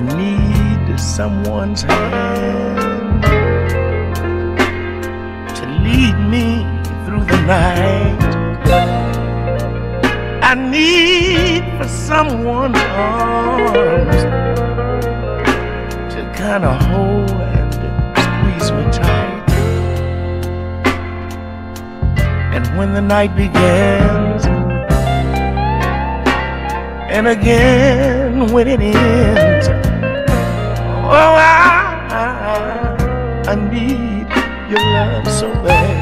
I need someone's hand to lead me through the night. I need for someone's arms to kind of hold and squeeze me tight. And when the night begins, and again when it ends, oh, I, I, need your love so bad.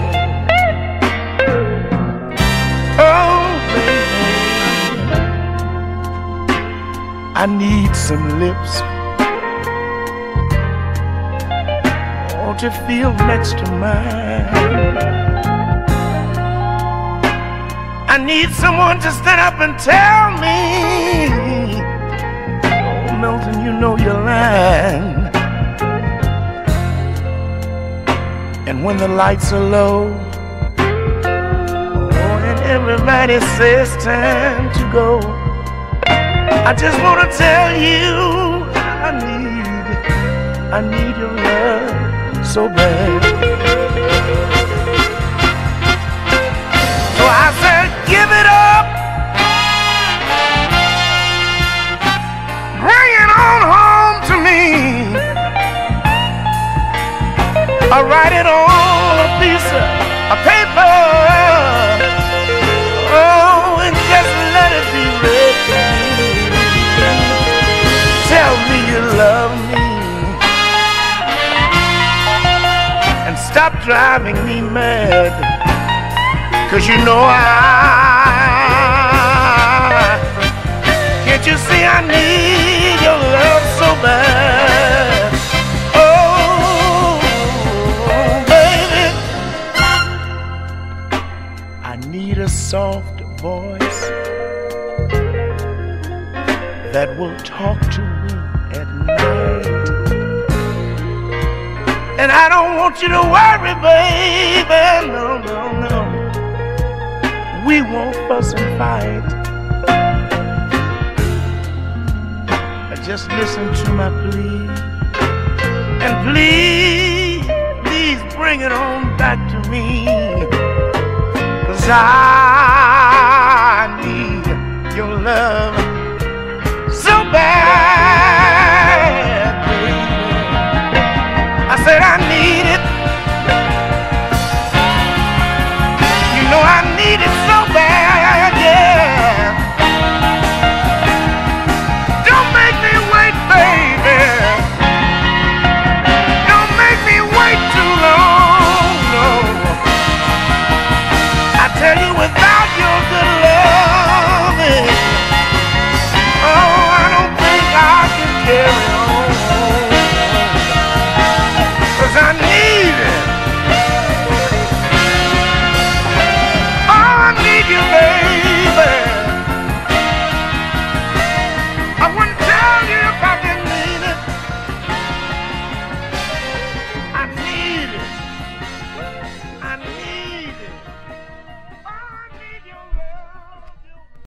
Oh, baby, I need some lips. Want to feel next to mine. I need someone to stand up and tell me, oh, Milton, you know you're And when the lights are low, oh, and everybody says time to go, I just want to tell you, I need, I need your love so bad. I write it on a piece of paper. Oh, and just let it be read. Tell me you love me. And stop driving me mad. Cause you know I soft voice That will talk to me at night And I don't want you to worry baby No, no, no we won't fuss and fight. Just listen to my plea. And please, please bring it on back to me. Cause I love.